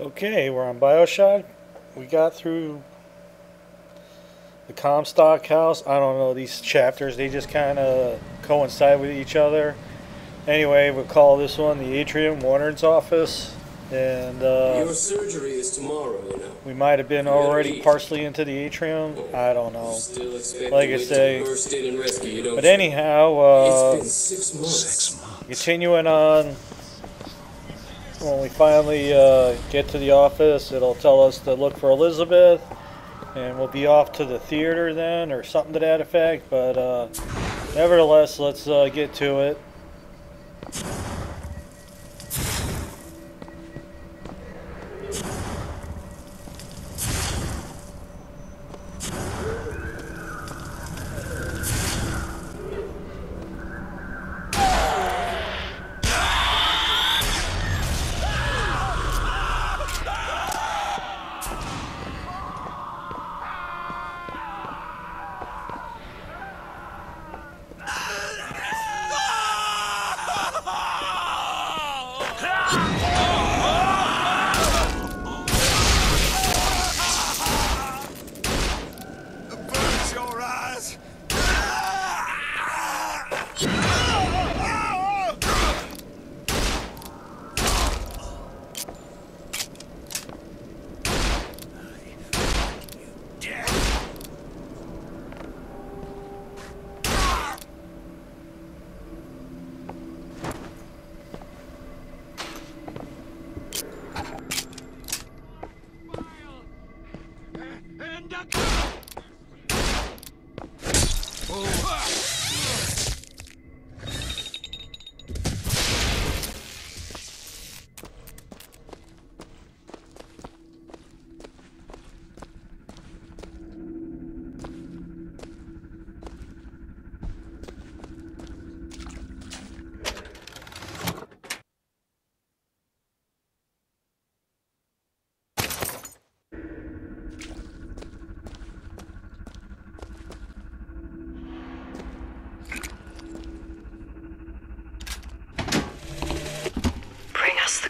Okay, we're on Bioshock. We got through the Comstock house. I don't know, these chapters, they just kind of coincide with each other. Anyway, we'll call this one the Atrium Warden's office. And uh, Your surgery is tomorrow, you know. we might have been already partially into the atrium. I don't know. Still Like I say- in rescue you, don't But anyhow, uh, it's been six months. Six months. continuing on when we finally uh, get to the office it'll tell us to look for elizabeth and we'll be off to the theater then or something to that effect but uh, nevertheless let's uh, get to it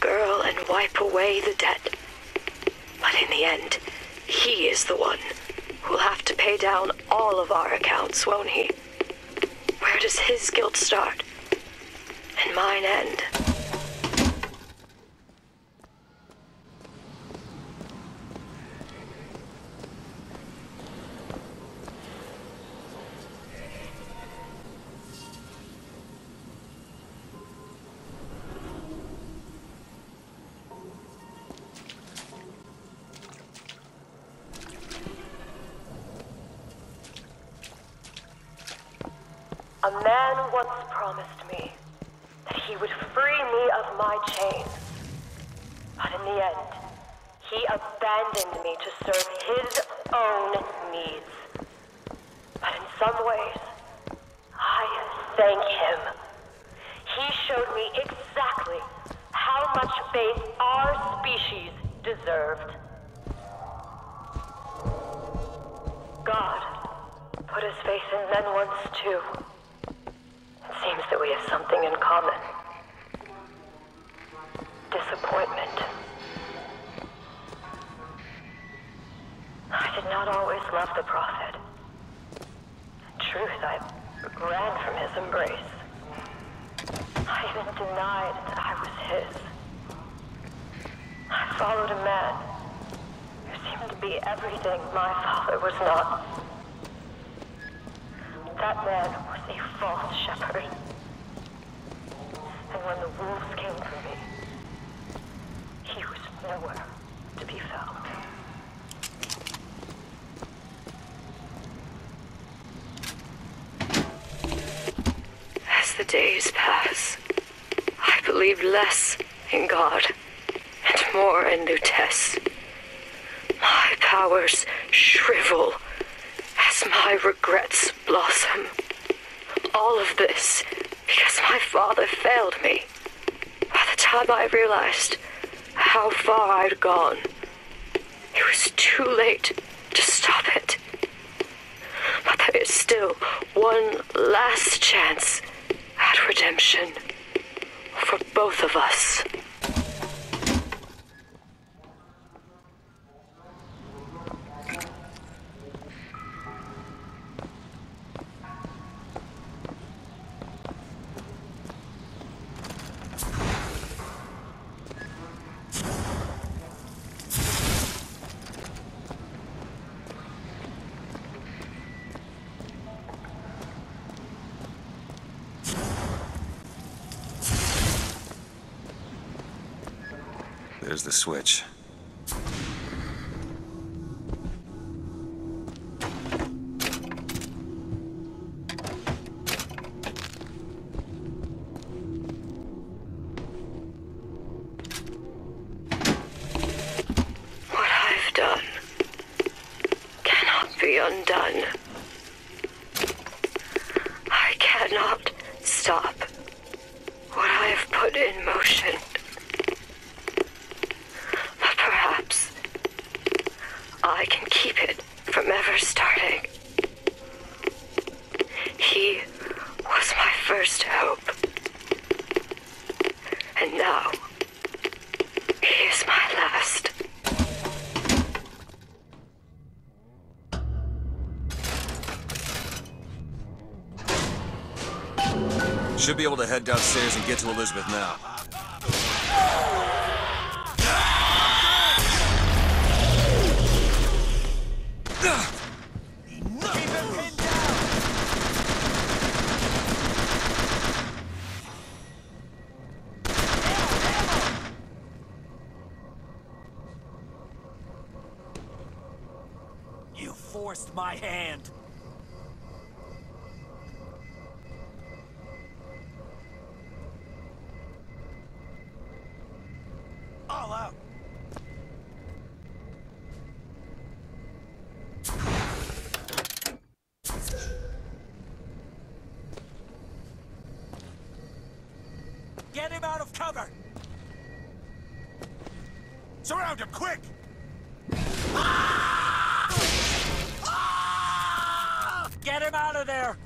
girl and wipe away the debt. But in the end, he is the one who'll have to pay down all of our accounts, won't he? Where does his guilt start? And mine end? A man once promised me that he would free me of my chains. But in the end, he abandoned me to serve his own did not always love the prophet. Truth, I ran from his embrace. I even denied that I was his. I followed a man who seemed to be everything my father was not. That man was a false shepherd. And when the wolves came for me, he was nowhere to be found. As the days pass, I believe less in God and more in Lutece. My powers shrivel as my regrets blossom. All of this because my father failed me. By the time I realized how far I'd gone, it was too late to stop it. But there is still one last chance redemption for both of us. There's the switch. What I've done cannot be undone. I cannot stop what I have put in motion. But perhaps I can keep it from ever starting. He was my first hope. And now, he is my last. Should be able to head downstairs and get to Elizabeth now. You forced my hand. All out. Get him out of cover! Surround him, quick! Ah! Get him out of there!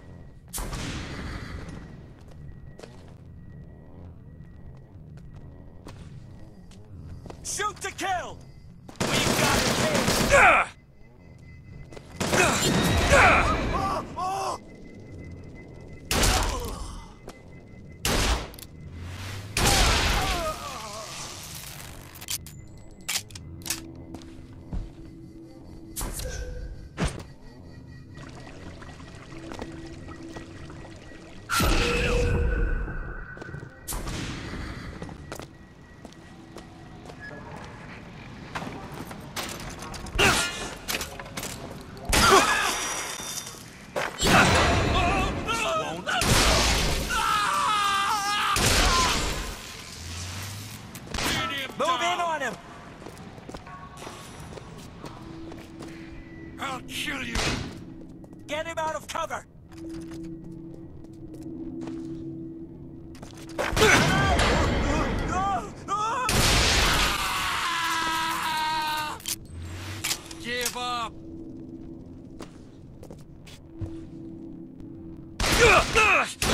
あっ!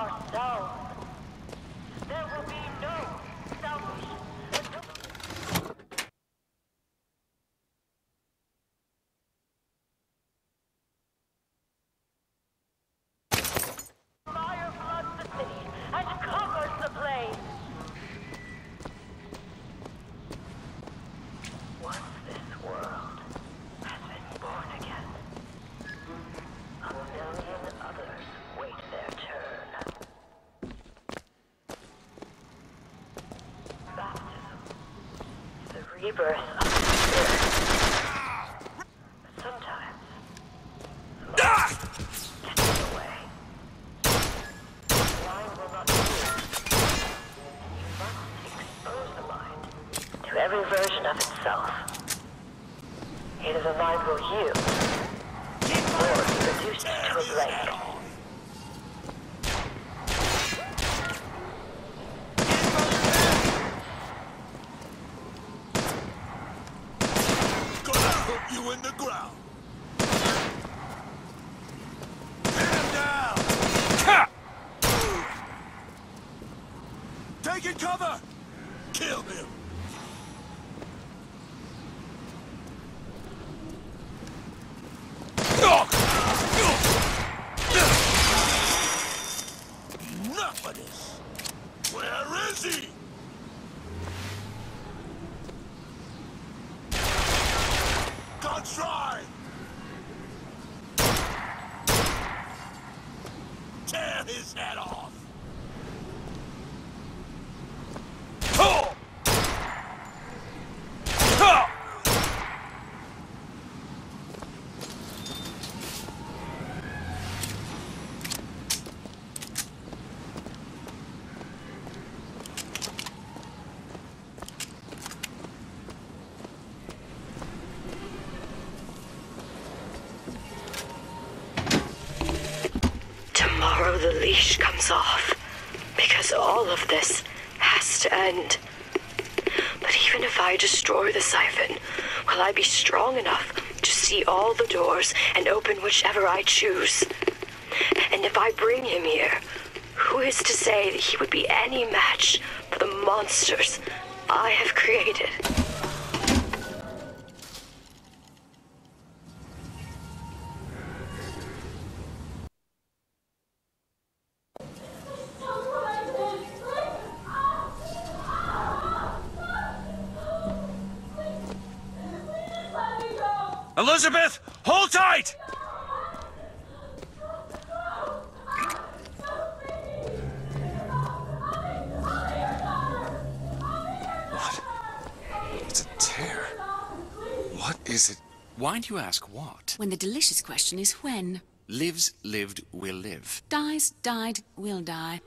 Not save ourselves? There will be no salvation until Fire floods the city and covers the plain. Once this world has been born again, a million others wait their turn. Baptism, the rebirth of the spirit. Sometimes, life gets in the way. Mind will not do. You must expose the mind. To every version of itself. Either the mind will heal, or be reduced to a blank. Gonna put you in the ground. Pin him down. Ha! Taking cover. Kill him. Enough of this. Where is he? Don't try. Tear his head off. Pull! Ha! Tomorrow the comes off. Because all of this has to end. But even if I destroy the siphon, will I be strong enough to see all the doors and open whichever I choose? And if I bring him here, who is to say that he would be any match for the monsters I have created? Elizabeth, hold tight! What? It's a tear. What is it? Why do you ask what? When the delicious question is when. Lives, lived, will live. Dies, died, will die.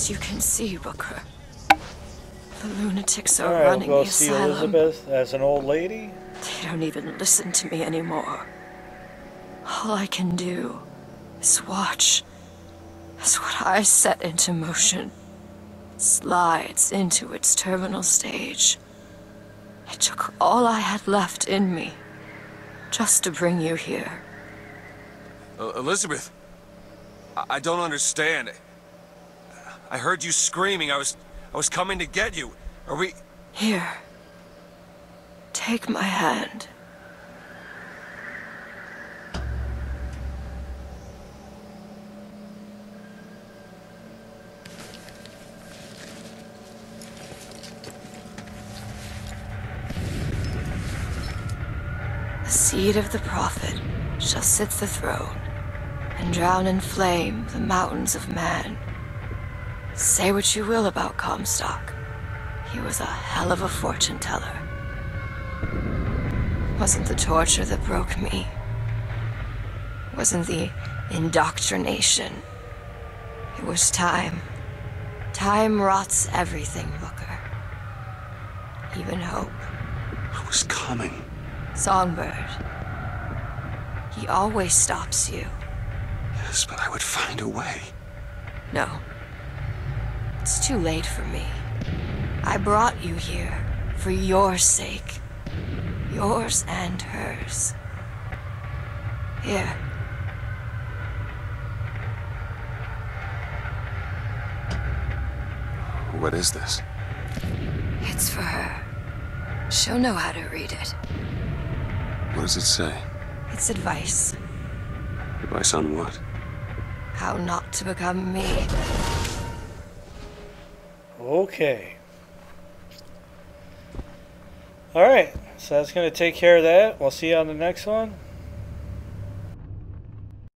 As you can see, Booker, the lunatics are All right, running we'll the see asylum. Elizabeth as an old lady. They don't even listen to me anymore. All I can do is watch as what I set into motion slides into its terminal stage. It took all I had left in me just to bring you here. Uh, Elizabeth, I-, I don't understand. I heard you screaming. I was, I was coming to get you. Are we? Here. Take my hand. The seed of the prophet shall sit the throne and drown in flame the mountains of man. Say what you will about Comstock. He was a hell of a fortune teller. Wasn't the torture that broke me. Wasn't the indoctrination. It was time. Time rots everything, Booker. Even hope. I was coming. Songbird. He always stops you. Yes, but I would find a way. No. It's too late for me. I brought you here for your sake. Yours and hers. Here. What is this? It's for her. She'll know how to read it. What does it say? It's advice. Advice on what? How not to become me. Okay. Alright, so that's going to take care of that. We'll see you on the next one.